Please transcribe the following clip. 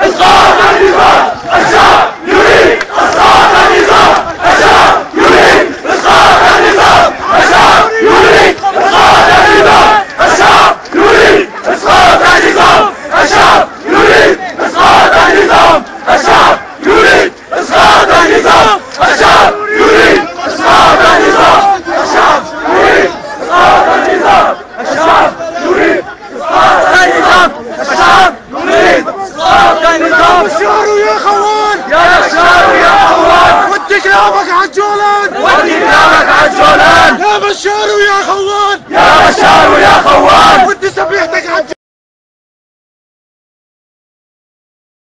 It's all ودي كلامك عجولان! ودي كلامك عجولان! يا بشار ويا خوان! يا بشار ويا